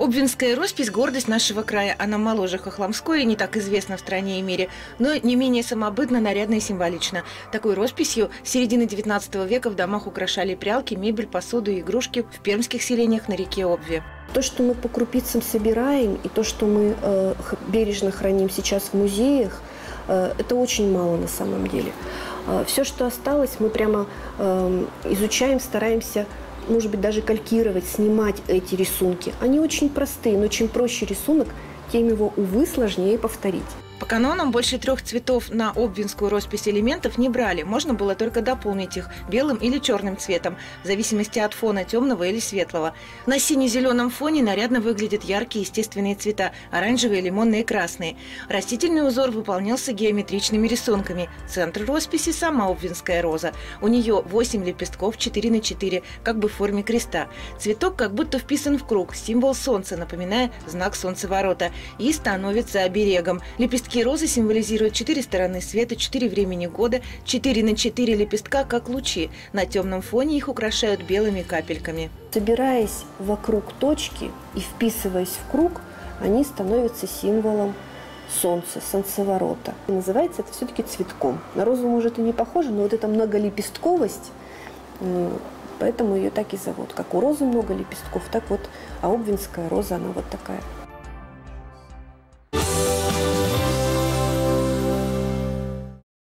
Обвинская роспись – гордость нашего края. Она моложе Хохломской и не так известна в стране и мире, но не менее самобытно, нарядно и символично. Такой росписью с середины 19 века в домах украшали прялки, мебель, посуду и игрушки в пермских селениях на реке Обве. То, что мы по крупицам собираем, и то, что мы э, бережно храним сейчас в музеях, э, это очень мало на самом деле. Э, все, что осталось, мы прямо э, изучаем, стараемся может быть, даже калькировать, снимать эти рисунки. Они очень простые, но чем проще рисунок, тем его, увы, сложнее повторить. По канонам больше трех цветов на обвинскую роспись элементов не брали. Можно было только дополнить их белым или черным цветом, в зависимости от фона темного или светлого. На сине-зеленом фоне нарядно выглядят яркие естественные цвета – оранжевые, лимонные и красные. Растительный узор выполнялся геометричными рисунками. Центр росписи – сама обвинская роза. У нее 8 лепестков 4 на 4, как бы в форме креста. Цветок как будто вписан в круг, символ солнца, напоминая знак солнцеворота, и становится оберегом. Лепестки Лепестки розы символизируют четыре стороны света, четыре времени года, четыре на четыре лепестка, как лучи. На темном фоне их украшают белыми капельками. Собираясь вокруг точки и вписываясь в круг, они становятся символом солнца, солнцеворота. И называется это все-таки цветком. На розу, может, и не похоже, но вот эта многолепестковость, поэтому ее так и зовут. Как у розы много лепестков, так вот, а обвинская роза, она вот такая.